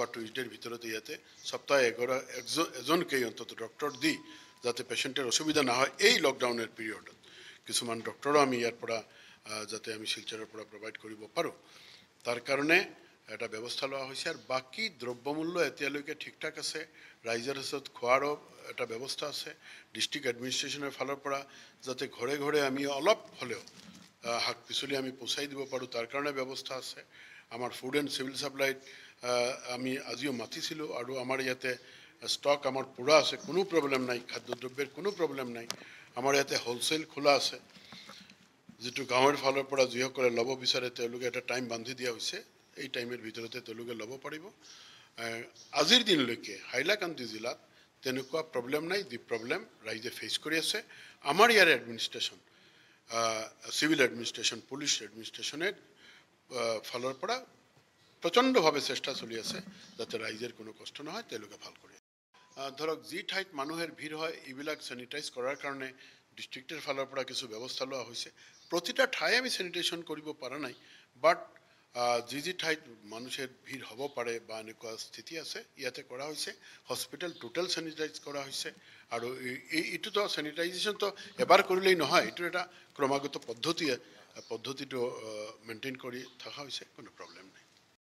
বা টুইজডেৰ ভিতৰতে ইয়াতে সপ্তাহে একজন এজনকেই অন্তত ডক্টৰ দি যাতে পেচেণ্টেৰ অসুবিধা নহয় এই লকডাউনৰ পিৰিয়ডত কিছুমান ডক্টৰো আমি ইয়াৰ পৰা যাতে আমি শিলচৰৰ পৰা প্ৰভাইড কৰিব পাৰোঁ। তাৰ কাৰণে এটা ব্যৱস্থা লোৱা হৈছে আৰু বাকী দ্ৰব্যমূল্য এতিয়ালৈকে ঠিক ঠাক আছে ৰাইজৰ হাতত খোৱাৰো এটা ব্যৱস্থা আছে ডিষ্ট্ৰিক্ট এডমিনিষ্ট্ৰেশ্যনৰ ফালৰ পৰা যাতে ঘৰে ঘৰে আমি অলপ হ'লেও শাক পাচলি আমি পচাই দিব পাৰোঁ তাৰ কাৰণে ব্যৱস্থা আছে। আমাৰ ফুড এণ্ড চিভিল ছাপ্লাইত আমি আজিও মাতিছিলোঁ আৰু আমাৰ ইয়াতে ষ্টক আমাৰ পূৰা আছে কোনো প্ৰব্লেম নাই খাদ্যদ্ৰব্যৰ কোনো প্ৰব্লেম নাই। আমাৰ ইয়াতে হ'লচেল খোলা আছে। যিটো গাঁৱৰ ফালৰ পৰা যিসকলে ল'ব বিচাৰে তেওঁলোকে এটা টাইম বান্ধি দিয়া হৈছে। এই টাইমৰ ভিতৰতে তেওঁলোকে ল'ব পাৰিব। আজিৰ দিনলৈকে হাইলাকান্দি জিলাত তেনেকুৱা প্ৰব্লেম নাই যি প্ৰব্লেম ৰাইজে ফেচ কৰি আছে। আমাৰ ইয়াৰ এডমিনিষ্ট্ৰেশ্যন চিভিল এডমিনিষ্ট্ৰেশ্যন পুলিচ এডমিনিষ্ট্ৰেশ্যনে ফালৰ পৰা প্ৰচণ্ডভাৱে চেষ্টা চলি আছে যাতে ৰাইজৰ কোনো কষ্ট নহয় তেওঁলোকে ভাল কৰে। ধৰক যি ঠাইত মানুহৰ ভিৰ হয় এইবিলাক চেনিটাইজ কৰাৰ কাৰণে ডিষ্ট্ৰিক্টৰ ফালৰ পৰা কিছু ব্যৱস্থা লোৱা হৈছে। প্ৰতিটা ঠাই আমি চেনিটেশ্যন কৰিব পৰা নাই বাট যি যি ঠাইত মানুহৰ ভিৰ হ'ব পাৰে বা এনেকুৱা স্থিতি আছে ইয়াতে কৰা হৈছে। হস্পিটেল টোটেল চেনিটাইজ কৰা হৈছে। আৰু এই এইটোতো চেনিটাইজেশ্যনটো এবাৰ কৰিলেই নহয় এইটো এটা ক্ৰমাগত পদ্ধতিয়ে পদ্ধতিটো মেইনটেইন কৰি থকা হৈছে কোনো প্ৰব্লেম নাই।